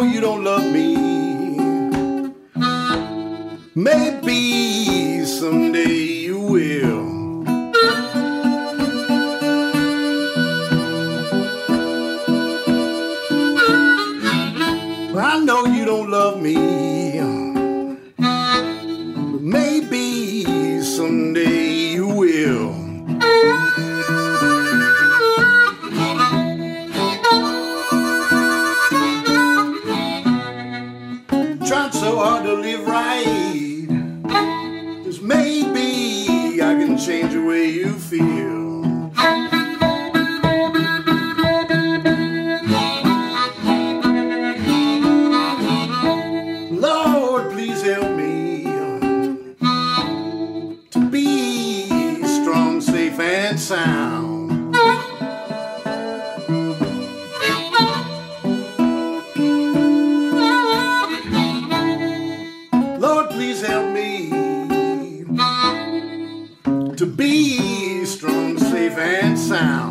know you don't love me. Trying so hard to live right. Just maybe I can change the way you feel. Lord, please help me to be strong, safe, and sound. Please help me to be strong, safe, and sound.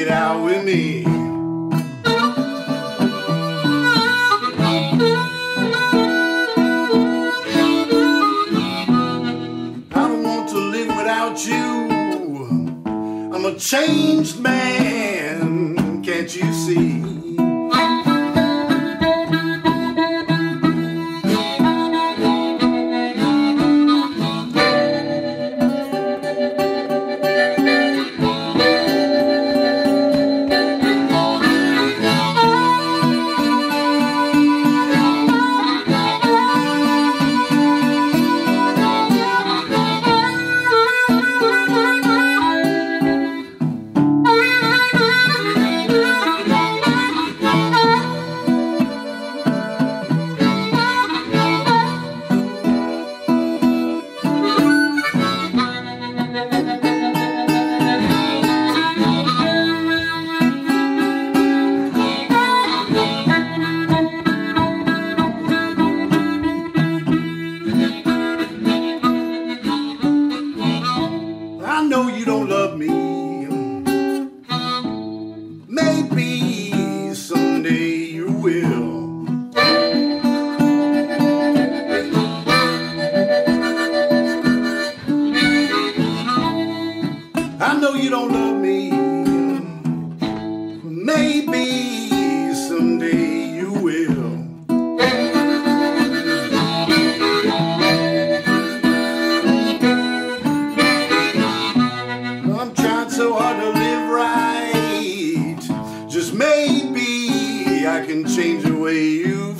It out with me? I don't want to live without you. I'm a changed man, can't you see? I know you don't love me. Maybe someday you will. I'm trying so hard to live right. Just maybe I can change the way you